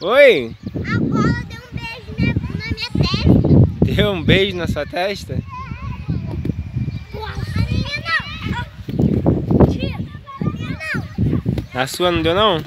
Oi? A cola deu um beijo na minha testa. Deu um beijo na sua testa? A minha não. A minha não. Na sua não deu não?